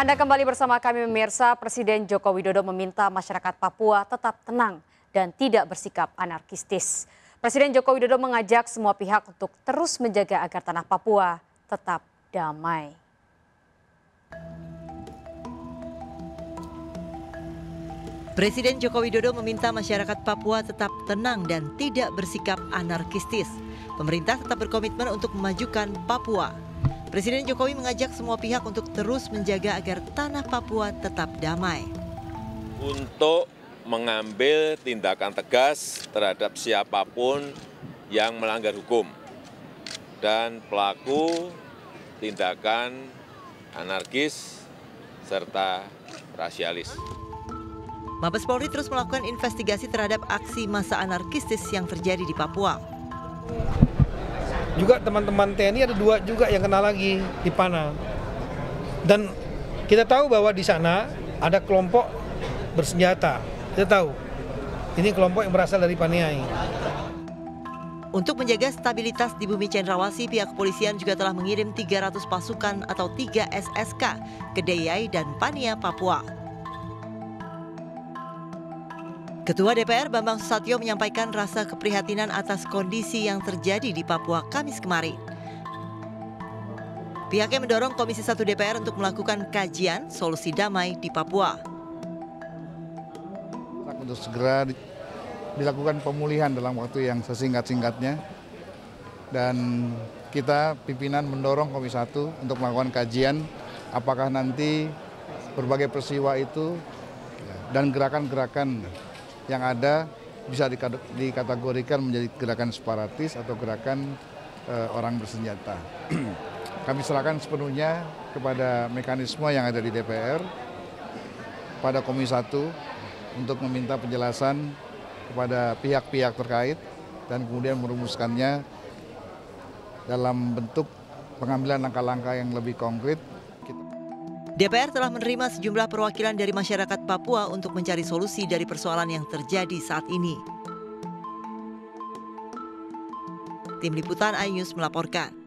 Anda kembali bersama kami pemirsa, Presiden Joko Widodo meminta masyarakat Papua tetap tenang dan tidak bersikap anarkistis. Presiden Joko Widodo mengajak semua pihak untuk terus menjaga agar tanah Papua tetap damai. Presiden Joko Widodo meminta masyarakat Papua tetap tenang dan tidak bersikap anarkistis. Pemerintah tetap berkomitmen untuk memajukan Papua. Presiden Jokowi mengajak semua pihak untuk terus menjaga agar tanah Papua tetap damai. Untuk mengambil tindakan tegas terhadap siapa pun yang melanggar hukum dan pelaku tindakan anarkis serta rasialis. Mabes Polri terus melakukan investigasi terhadap aksi masa anarkistis yang terjadi di Papua. Juga teman-teman TNI ada dua juga yang kena lagi di Pana. Dan kita tahu bahwa di sana ada kelompok bersenjata. Kita tahu. Ini kelompok yang berasal dari Paniai. Untuk menjaga stabilitas di bumi Cendrawasih, pihak kepolisian juga telah mengirim 300 pasukan atau 3 SSK ke Deyai dan Pania, Papua. Ketua DPR Bambang Susatyo menyampaikan rasa keprihatinan atas kondisi yang terjadi di Papua Kamis kemarin. Pihaknya mendorong Komisi 1 DPR untuk melakukan kajian solusi damai di Papua. Untuk segera dilakukan pemulihan dalam waktu yang sesingkat-singkatnya. Dan kita pimpinan mendorong Komisi 1 untuk melakukan kajian apakah nanti berbagai peristiwa itu dan gerakan-gerakan yang ada bisa dikategorikan menjadi gerakan separatis atau gerakan uh, orang bersenjata. Kami serahkan sepenuhnya kepada mekanisme yang ada di DPR, pada Komisi 1 untuk meminta penjelasan kepada pihak-pihak terkait dan kemudian merumuskannya dalam bentuk pengambilan langkah-langkah yang lebih konkret DPR telah menerima sejumlah perwakilan dari masyarakat Papua untuk mencari solusi dari persoalan yang terjadi saat ini. Tim Liputan iNews melaporkan.